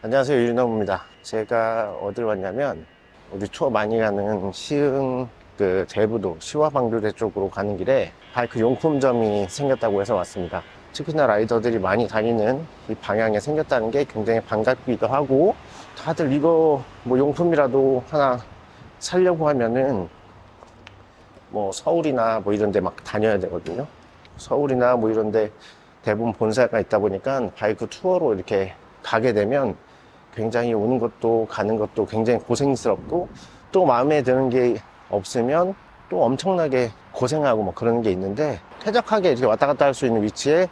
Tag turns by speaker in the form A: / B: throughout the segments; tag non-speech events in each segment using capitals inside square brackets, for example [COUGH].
A: 안녕하세요 유진호입니다. 제가 어딜 왔냐면 우리 투어 많이 가는 시흥 그 제부도 시와방교대 쪽으로 가는 길에 바이크 용품점이 생겼다고 해서 왔습니다. 특히나 라이더들이 많이 다니는 이 방향에 생겼다는 게 굉장히 반갑기도 하고 다들 이거 뭐 용품이라도 하나 살려고 하면은 뭐 서울이나 뭐 이런 데 막 다녀야 되거든요. 서울이나 뭐 이런 데 대부분 본사가 있다 보니까 바이크 투어로 이렇게 가게 되면 굉장히 오는 것도 가는 것도 굉장히 고생스럽고 또 마음에 드는 게 없으면 또 엄청나게 고생하고 뭐 그런 게 있는데 쾌적하게 이렇게 왔다 갔다 할 수 있는 위치에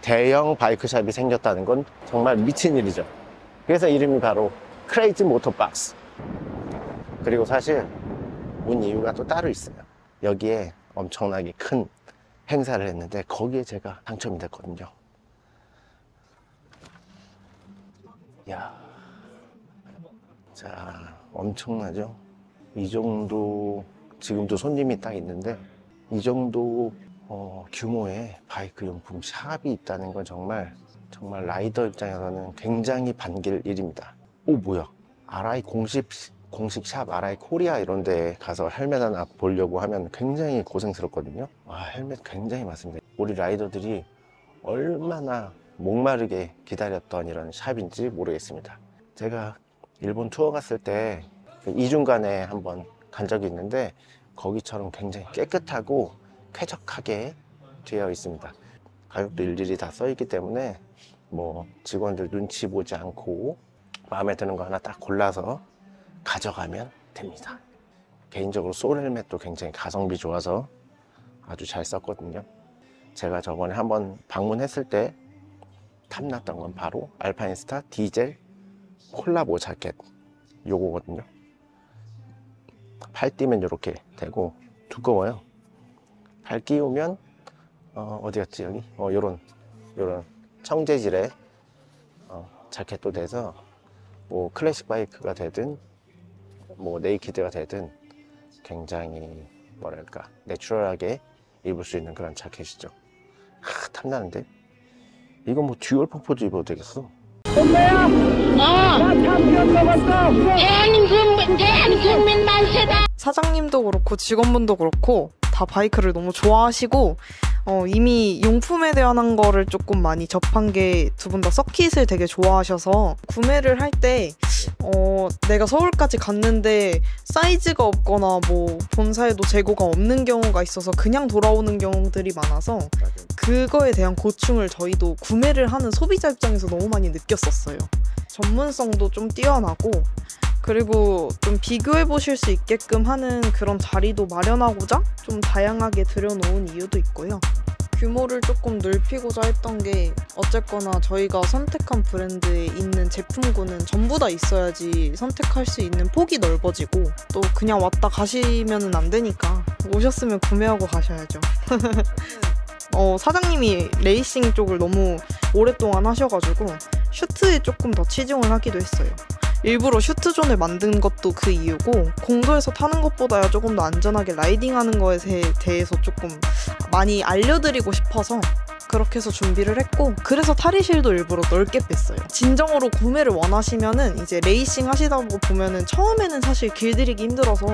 A: 대형 바이크샵이 생겼다는 건 정말 미친 일이죠. 그래서 이름이 바로 크레이지 모터박스. 그리고 사실 온 이유가 또 따로 있어요. 여기에 엄청나게 큰 행사를 했는데 거기에 제가 당첨이 됐거든요. 야, 자 엄청나죠? 이 정도 지금도 손님이 딱 있는데 이 정도 어, 규모의 바이크 용품 샵이 있다는 건 정말 정말 라이더 입장에서는 굉장히 반길 일입니다. 오 뭐야? RI 공식 공식 샵 RI 코리아 이런 데 가서 헬멧 하나 보려고 하면 굉장히 고생스럽거든요. 와 헬멧 굉장히 많습니다. 우리 라이더들이 얼마나 목마르게 기다렸던 이런 샵인지 모르겠습니다. 제가 일본 투어 갔을 때 이중간에 한번 간 적이 있는데 거기처럼 굉장히 깨끗하고 쾌적하게 되어 있습니다. 가격도 일일이 다 써 있기 때문에 뭐 직원들 눈치 보지 않고 마음에 드는 거 하나 딱 골라서 가져가면 됩니다. 개인적으로 솔 헬멧도 굉장히 가성비 좋아서 아주 잘 썼거든요. 제가 저번에 한번 방문했을 때 탐났던 건 바로 알파인스타 디젤 콜라보 자켓 요거거든요. 팔 띄면 이렇게 되고 두꺼워요. 발 끼우면 어, 어디 갔지 여기? 어 요런 요런 청재질의 어, 자켓도 돼서 뭐 클래식 바이크가 되든 뭐 naked가 되든 굉장히 뭐랄까 내추럴하게 입을 수 있는 그런 자켓이죠. 하, 탐나는데 이거 뭐 dual purpose 입어도 되겠어.
B: 사장님도 그렇고 직원분도 그렇고 다 바이크를 너무 좋아하시고 어, 이미 용품에 대한 거를 조금 많이 접한 게 두 분 다 서킷을 되게 좋아하셔서 구매를 할 때 어, 내가 서울까지 갔는데 사이즈가 없거나 뭐 본사에도 재고가 없는 경우가 있어서 그냥 돌아오는 경우들이 많아서 그거에 대한 고충을 저희도 구매를 하는 소비자 입장에서 너무 많이 느꼈었어요. 전문성도 좀 뛰어나고 그리고 좀 비교해 보실 수 있게끔 하는 그런 자리도 마련하고자 좀 다양하게 들여놓은 이유도 있고요. 규모를 조금 넓히고자 했던 게 어쨌거나 저희가 선택한 브랜드에 있는 제품군은 전부 다 있어야지 선택할 수 있는 폭이 넓어지고 또 그냥 왔다 가시면은 안 되니까 오셨으면 구매하고 가셔야죠. [LAUGHS] 어, 사장님이 레이싱 쪽을 너무 오랫동안 하셔가지고 슈트에 조금 더 치중을 하기도 했어요. 일부러 슈트존을 만든 것도 그 이유고 공도에서 타는 것보다야 조금 더 안전하게 라이딩하는 거에 대해서 조금 많이 알려드리고 싶어서 그렇게 해서 준비를 했고 그래서 탈의실도 일부러 넓게 뺐어요. 진정으로 구매를 원하시면은 이제 레이싱 하시다 보면은 처음에는 사실 길들이기 힘들어서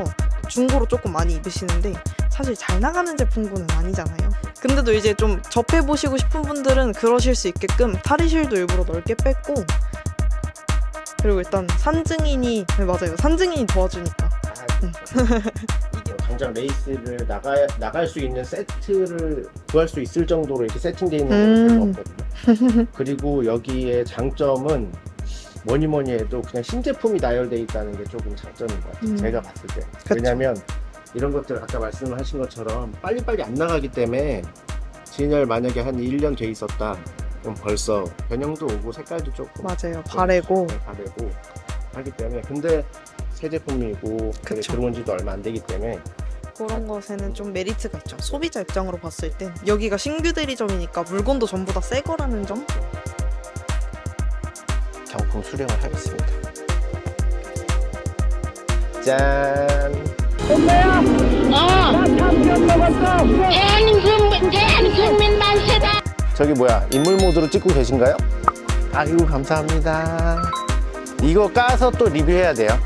B: 중고로 조금 많이 입으시는데 사실 잘 나가는 제품군은 아니잖아요. 근데도 이제 좀 접해보시고 싶은 분들은 그러실 수 있게끔 탈의실도 일부러 넓게 뺐고 그리고 일단 산증인이 네, 맞아요 산증인이 도와주니까
A: 뭐 당장 레이스를 나가 나갈 수 있는 세트를 구할 수 있을 정도로 이렇게 세팅되어 있는 건 별로
B: 음.
A: 없거든요. 그리고 여기에 장점은 뭐니 뭐니 해도 그냥 신제품이 나열돼 있다는 게 조금 장점인 것 같아요.
B: 음.
A: 제가 봤을 때.
B: 그쵸.
A: 왜냐면 이런 것들 아까 말씀하신 것처럼 빨리빨리 안 나가기 때문에 진열 만약에 한 1년 돼 있었다. 그럼 벌써 변형도 오고 색깔도 조금
B: 맞아요 바래고
A: 네, 바래고 하기 때문에 근데 새 제품이고. 들어온 지도 얼마 안 되기 때문에
B: 그런 것에는 좀 메리트가 있죠 소비자 입장으로 봤을 땐 여기가 신규 대리점이니까 물건도 전부 다 새 거라는 점
A: 경품 수령을 하겠습니다. 짠!
C: 어. 대한민국, 대한민국 만세다.
A: 저기 뭐야 인물 모드로 찍고 계신가요? 아이고 감사합니다. 이거 까서 또 리뷰해야 돼요.